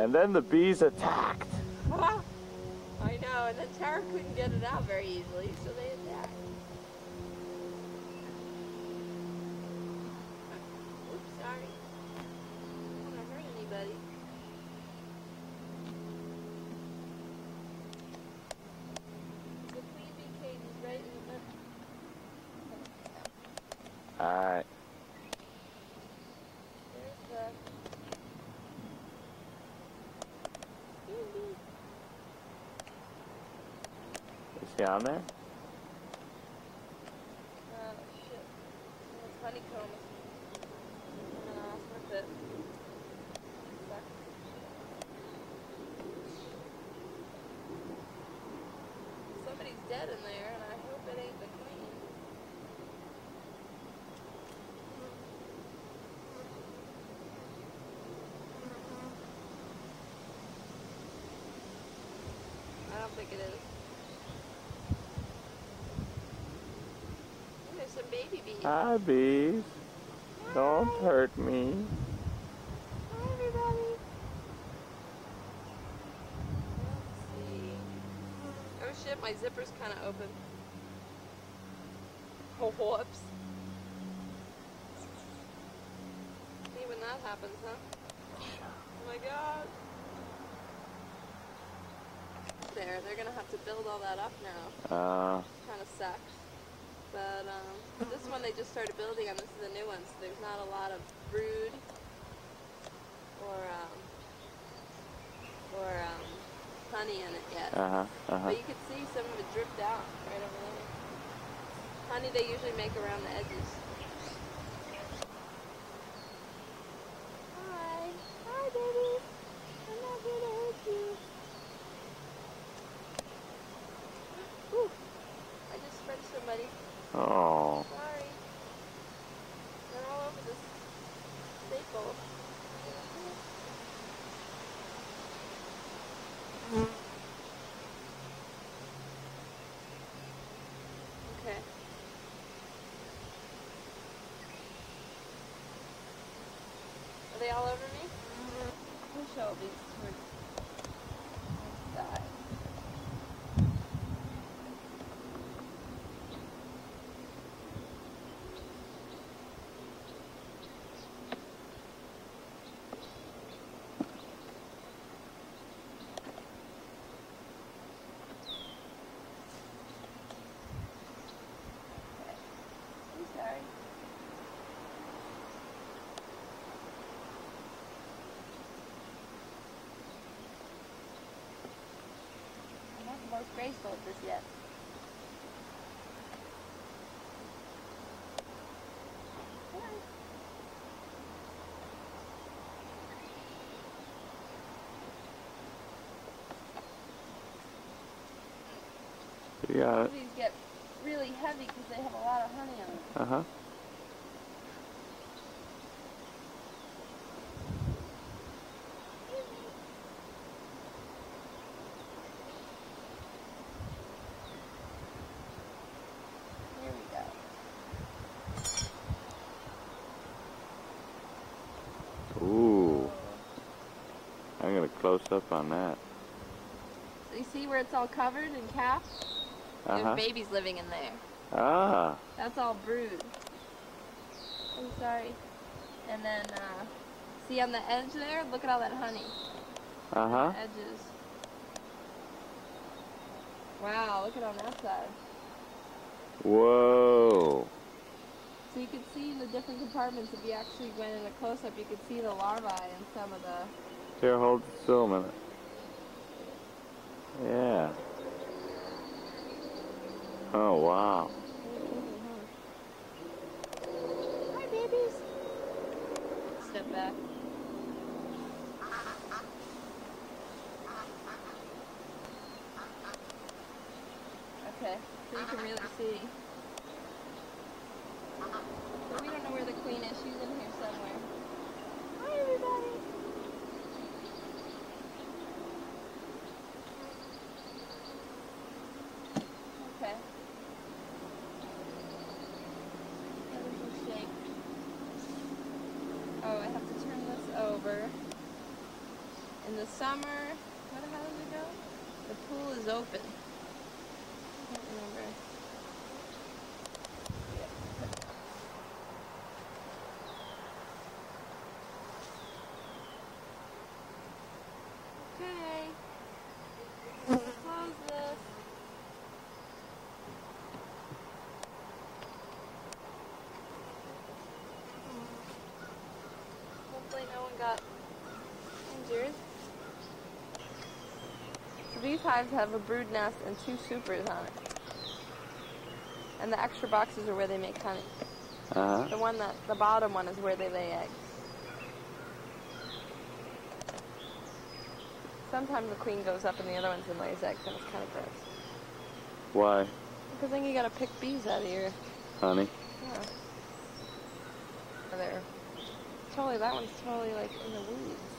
And then the bees attacked. I know, and the Tara couldn't get it out very easily, so they attacked. Oops, sorry. I don't want to hurt anybody. The queen bee cage is right in the middle. Alright. There's the queen bee. Is he on there? Oh shit. It's honeycomb. Coming off with it. Sucks. Somebody's dead in there, and I hope it ain't the queen. I don't think it is. Ooh, There's some baby bees. Hi, bees. Don't hurt me. Hi, everybody. Let's see. Oh shit, my zipper's kind of open. Oh, whoops. See when that happens, huh? Oh my god. There, they're gonna have to build all that up now. Uh, Kind of sucks. But um, this one they just started building on. This is a new one, so there's not a lot of brood or um, or um, honey in it yet. uh-huh, uh-huh. But you can see some of it dripped out right over there. Honey they usually make around the edges. Hi. Hi, baby. I'm not here to hurt you. Whew. I just spread somebody. Oh, Sorry. They're all over this staple. Okay. Are they all over me? Mm-hmm. We'll show these towards the side. I'm sorry. I'm not the most graceful this yet. Come on. you got Some it. of these get really heavy because they have a lot of honey on them. Uh-huh. Here I'm gonna close up on that. So you see where it's all covered and caps? Uh-huh. There's babies living in there. Ah, That's all brood. I'm sorry. And then, uh, see on the edge there? Look at all that honey. uh-huh. Edges. Wow, look at on that side. Whoa. So you could see in the different compartments, if you actually went in a close-up, you could see the larvae and some of the... Here, hold still a minute. Yeah. Oh, wow. Hi, babies. Step back. Okay, so you can really see. But we don't know where the queen is. She's in here somewhere. Hi, everybody. Okay. That is a shape. Oh, I have to turn this over. In the summer, what how does it go? The pool is open. I can't remember. Okay. Close this. Hopefully no one got injured. These hives have a brood nest and two supers on it. And the extra boxes are where they make honey. Uh-huh. The one that, the bottom one is where they lay eggs. Sometimes the queen goes up and the other one's in lays eggs and it's kind of gross. Why? Because then you gotta pick bees out of your, Honey? yeah. There. Totally, that one's totally like in the weeds.